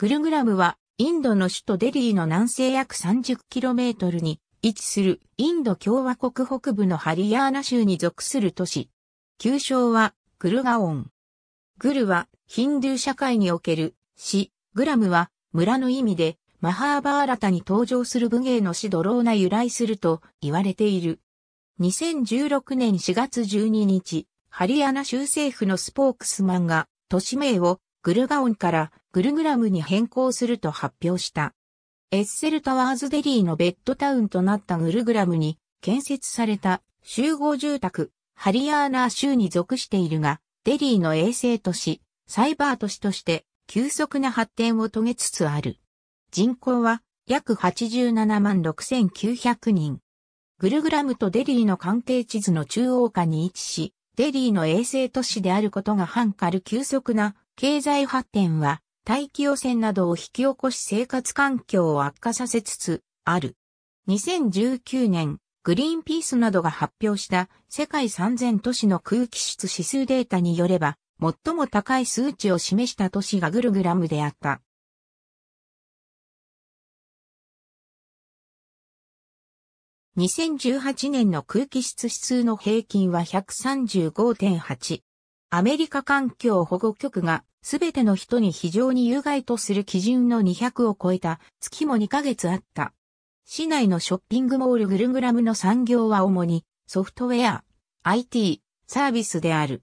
グルグラムはインドの首都デリーの南西約 30km に位置するインド共和国北部のハリヤーナ州に属する都市。旧称はグルガオン。グルはヒンドゥー社会における死、グラムは村の意味でマハーバーラタに登場する武芸の死ドローナ由来すると言われている。2016年4月12日、ハリヤナ州政府のスポークスマンが都市名をグルガオンからグルグラムに変更すると発表した。エッセルタワーズデリーのベッドタウンとなったグルグラムに建設された集合住宅ハリヤーナー州に属しているが、デリーの衛星都市、サイバー都市として急速な発展を遂げつつある。人口は約87万6900人。グルグラムとデリーの関係地図の中央下に位置し、デリーの衛星都市であることが分かる急速な経済発展は大気汚染などを引き起こし生活環境を悪化させつつある。2019年、グリーンピースなどが発表した世界3000都市の空気質指数データによれば、最も高い数値を示した都市がグルグラムであった。2018年の空気質指数の平均は135.8。アメリカ環境保護局がすべての人に非常に有害とする基準の200を超えた月も2ヶ月あった。市内のショッピングモールグルグラムの産業は主にソフトウェア、IT、サービスである。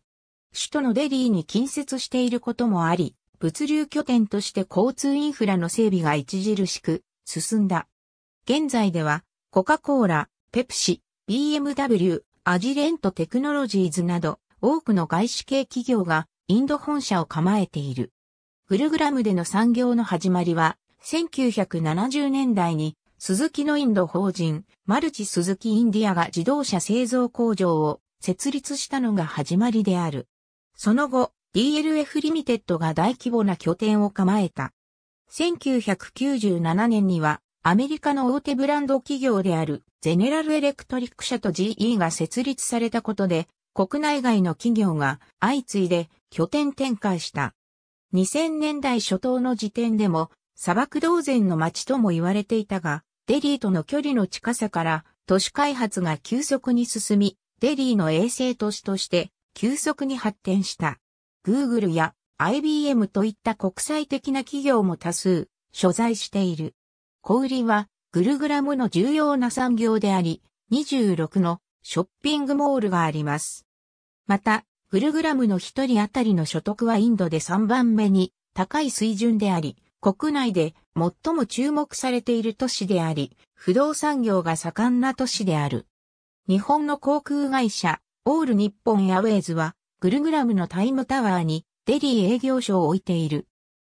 首都のデリーに近接していることもあり、物流拠点として交通インフラの整備が著しく進んだ。現在では、コカ・コーラ、ペプシ、BMW、アジレントテクノロジーズなど、多くの外資系企業がインド本社を構えている。グルグラムでの産業の始まりは、1970年代に鈴木のインド法人、マルチ鈴木インディアが自動車製造工場を設立したのが始まりである。その後、DLF リミテッドが大規模な拠点を構えた。1997年にはアメリカの大手ブランド企業であるゼネラルエレクトリック社と GE が設立されたことで国内外の企業が相次いで拠点展開した。2000年代初頭の時点でも砂漠同然の街とも言われていたが、デリーとの距離の近さから都市開発が急速に進み、デリーの衛星都市として急速に発展した。Google や IBM といった国際的な企業も多数所在している。小売りはグルグラムの重要な産業であり、26のショッピングモールがあります。また、グルグラムの一人当たりの所得はインドで3番目に高い水準であり、国内で最も注目されている都市であり、不動産業が盛んな都市である。日本の航空会社、オール日本エアウェイズは、グルグラムのタイムタワーにデリー営業所を置いている。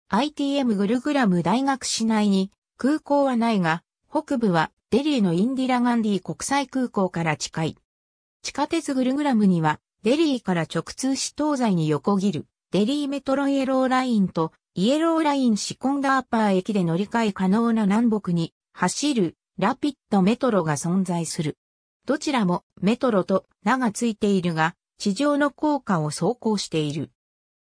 ITM グルグラム大学市内に空港はないが、北部はデリーのインディラガンディ国際空港から近い。地下鉄グルグラムには、デリーから直通し東西に横切る、デリーメトロイエローラインとイエローラインシコンダーパー駅で乗り換え可能な南北に走るラピッドメトロが存在する。どちらもメトロと名がついているが、地上の高架を走行している。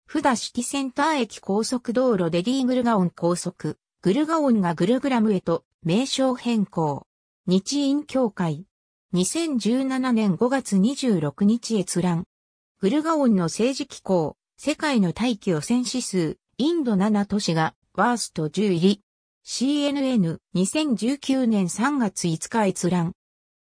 フダシティセンター駅高速道路デリーグルガオン高速、グルガオンがグルグラムへと名称変更。日印協会。2017年5月26日閲覧。グルガオンの政治機構、世界の大気汚染指数、インド7都市がワースト10入り。CNN2019 年3月5日閲覧。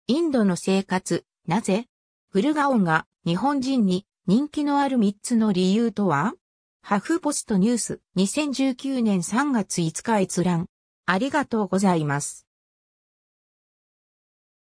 インドの生活、なぜ？グルガオンが日本人に人気のある3つの理由とは？ハフポストニュース2019年3月5日閲覧。ありがとうございます。